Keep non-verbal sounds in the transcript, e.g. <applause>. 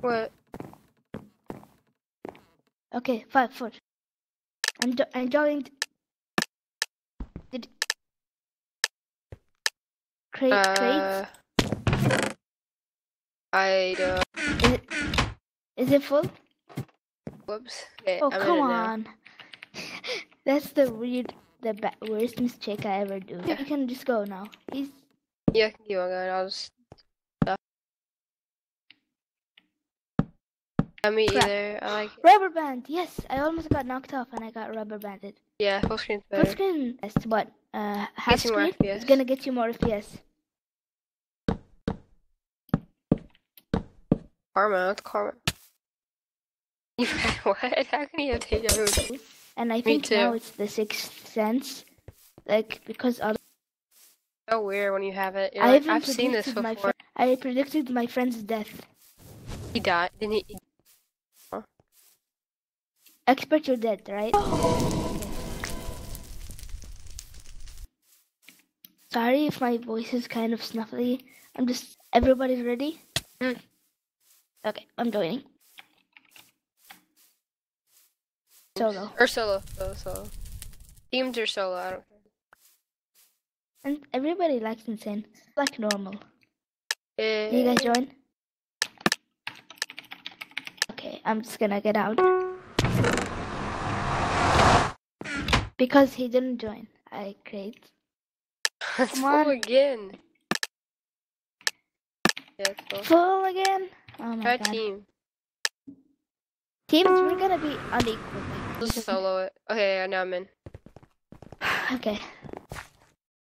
What? Okay, five foot. I'm jo- I'm joining. Did crate Uh, crates? I don't. Is it is it full? Whoops. Okay, Oh I'm come on! <laughs> That's the weird, the worst mistake I ever do. Yeah. You can just go now. He's Yeah, I can keep on going. I'll just. I mean, Crap. either I like. It. rubber band. Yes, I almost got knocked off and I got rubber banded. Yeah, full screen's Full screen is what? Uh, half Gets you more screen. It's gonna get you more FPS. Karma, what's karma? You <laughs> what? How can you have deja vu? And I think now it's the sixth sense, like because other So weird when you have it. You're I like, I've seen this before. I predicted my friend's death. He died. Didn't he? Expert, you're dead, right? Okay. Sorry if my voice is kind of snuffly. I'm just. Everybody's ready? Mm. Okay, I'm joining. Solo. Or solo. Solo, solo. Teams or solo, I don't care. And everybody likes insane. Like normal. Eh, You guys join? Okay, I'm just gonna get out. Because he didn't join. I create. It's come full again. Yeah, full. Full again? Oh my Try god. team. Teams, we're gonna be unequal. Just solo it. Okay, yeah, now I'm in. <sighs> Okay,